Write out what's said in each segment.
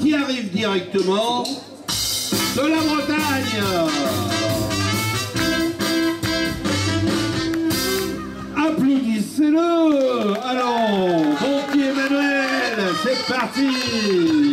qui arrive directement de la Bretagne. Applaudissez-le Alors, bon pied Emmanuel, c'est parti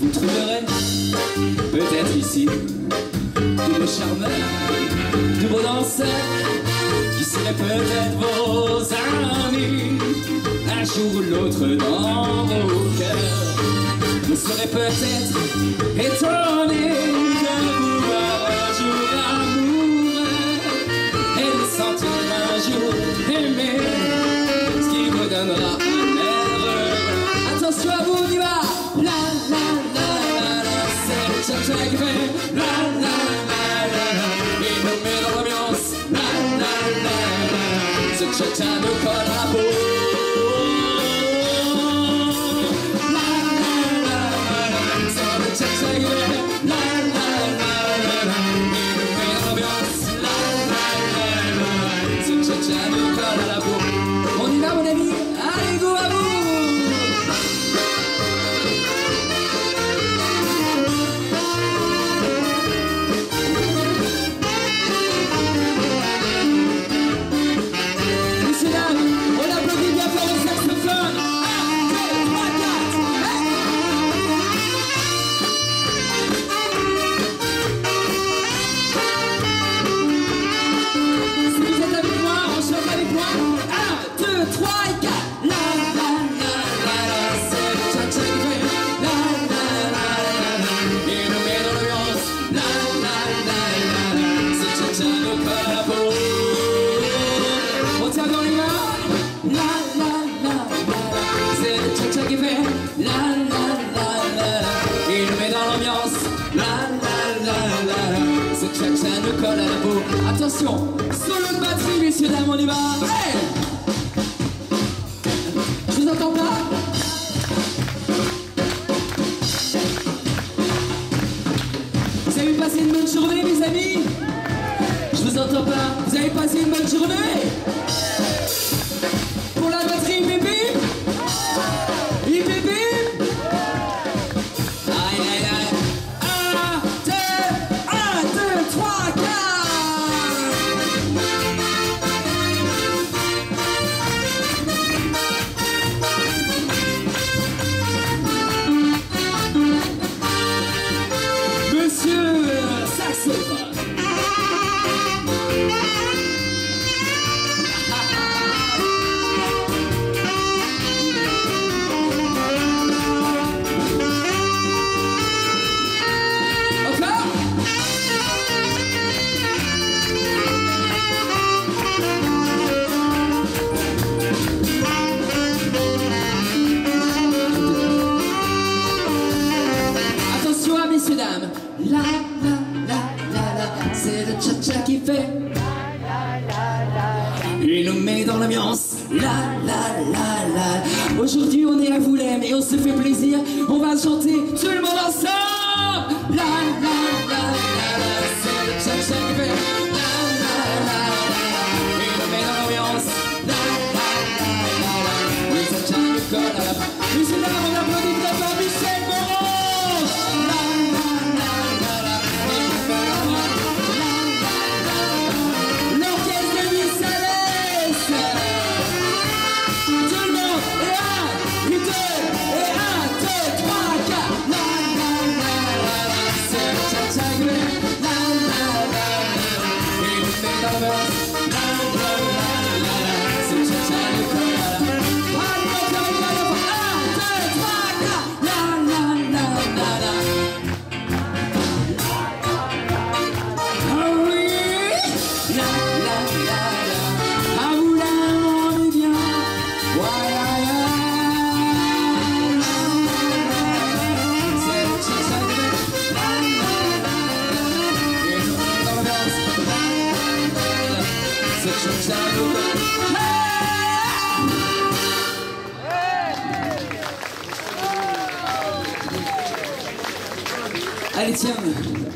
Vous trouverez peut-être ici de beaux charmeurs, de beaux danseurs qui seraient peut-être vos amis un jour ou l'autre dans vos cœurs. Vous serez peut-être étonnés Sometimes you it. la la Le tcha-tcha nous à la peau. On tient dans les. La la la la. C'est le tcha-tcha qui fait. La la la la. Il met dans l'ambiance. La la la la. Ce tcha-tcha nous colle à la peau. Attention. Sous le batterie, messieurs dames, on y. Je vous entends pas. Vous avez passé une bonne journée, mes amis vous entends pas? Vous avez passé une bonne journée? c'est le cha-cha qui fait. Il nous met dans l'ambiance, la la la la. Aujourd'hui on est à Voulem et on se fait plaisir, on va chanter tout le monde ensemble, la Seçim. Allez, tiens.